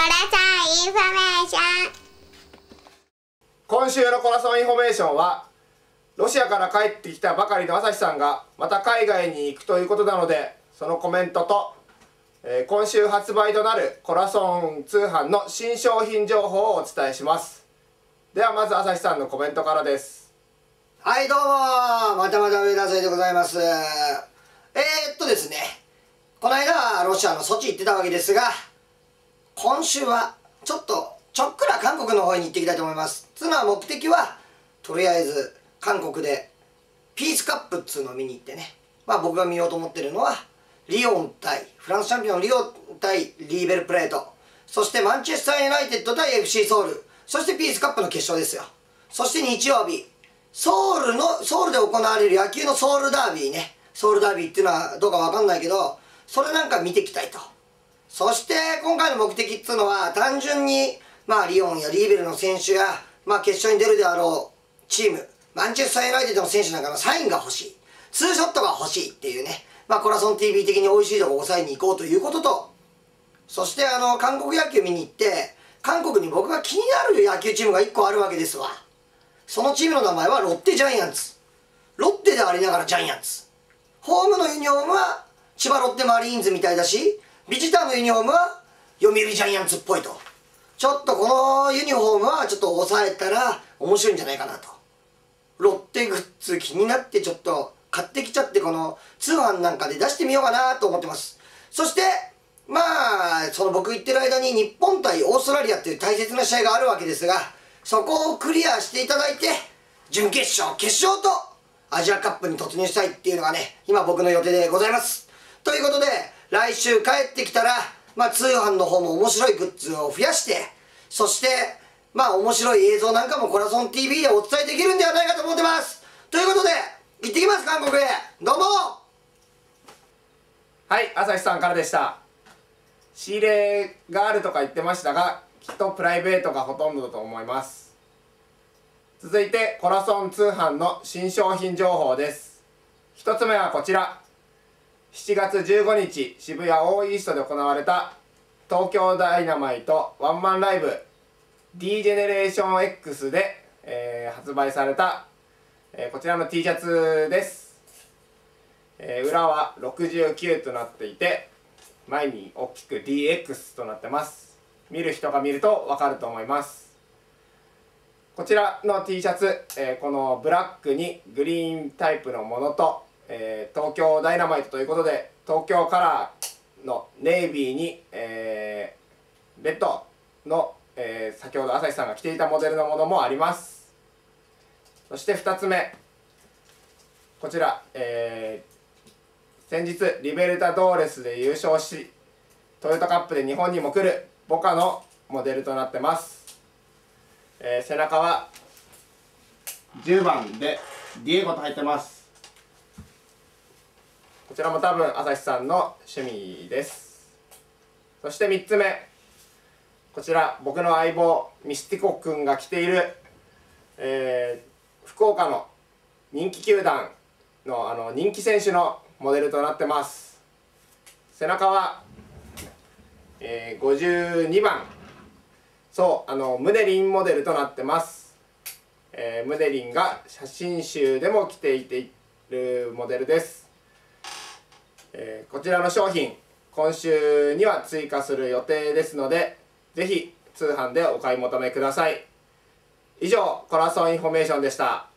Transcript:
コラソンインフォメーション。今週のコラソンインフォメーションはロシアから帰ってきたばかりの朝日さんがまた海外に行くということなのでそのコメントと、えー今週発売となるコラソン通販の新商品情報をお伝えします。ではまず朝日さんのコメントからです。はいどうも。またまた上田添でございます。えー、っとですね。この間はロシアのソチ行ってたわけですが今週はちょっとちょっくら韓国の方に行ってきたいと思います。つうのは目的はとりあえず韓国でピースカップっつうのを見に行ってね。まあ僕が見ようと思ってるのはリオン対フランスチャンピオンリオン対リーベルプレート。そしてマンチェスターユナイテッド対 FC ソウル。そしてピースカップの決勝ですよ。そして日曜日。ソウルのソウルで行われる野球のソウルダービーね。ソウルダービーっていうのはどうかわかんないけどそれなんか見ていきたいと。そして今回の目的っていうのは単純にまあリオンやリーベルの選手やまあ決勝に出るであろうチームマンチェスターユナイテッドの選手なんかのサインが欲しい。ツーショットが欲しいっていうね。まあコラソン TV 的に美味しいとこ抑えに行こうということと。そしてあの韓国野球見に行って韓国に僕が気になる野球チームが1個あるわけですわ。そのチームの名前はロッテジャイアンツ。ロッテでありながらジャイアンツ。ホームのユニフォームは千葉ロッテマリーンズみたいだしビジターのユニフォームは読売ジャイアンツっぽいと。ちょっとこのユニフォームはちょっと抑えたら面白いんじゃないかなと。ロッテグッズ気になってちょっと買ってきちゃってこの通販なんかで出してみようかなと思ってます。そしてまあその僕言ってる間に日本対オーストラリアっていう大切な試合があるわけですがそこをクリアしていただいて準決勝決勝とアジアカップに突入したいっていうのがね今僕の予定でございます。ということで来週帰ってきたらまあ通販の方も面白いグッズを増やしてそしてまあ面白い映像なんかもコラソン TV でお伝えできるんではないかと思ってます。ということで行ってきます韓国へ。どうも。はい朝日さんからでした。仕入れがあるとか言ってましたがきっとプライベートがほとんどだと思います。続いてコラソン通販の新商品情報です。一つ目はこちら。7月15日渋谷オーイーストで行われた東京ダイナマイトワンマンライブ D ジェネレーション X で、えー発売された、えーこちらの T シャツです。えー裏は69となっていて前に大きく DX となってます。見る人が見ると分かると思います。こちらの T シャツ、えーこのブラックにグリーンタイプのものと、えー東京ダイナマイトということで東京カラーのネイビーに、えーレッドの、えー先ほど朝日さんが着ていたモデルのものもあります。そして2つ目こちら、えー先日リベルタドーレスで優勝しトヨタカップで日本にも来るボカのモデルとなってます、えー背中は10番でディエゴと入ってます。こちらも多分朝日さんの趣味です。そして3つ目。こちら僕の相棒ミスティコくんが着ている、えー福岡の人気球団のあの人気選手のモデルとなってます。背中は、えー52番。そうあのムネリンモデルとなってます、えームネリンが写真集でも着ていているモデルです、えーこちらの商品今週には追加する予定ですのでぜひ通販でお買い求めください。以上コラソンインフォメーションでした。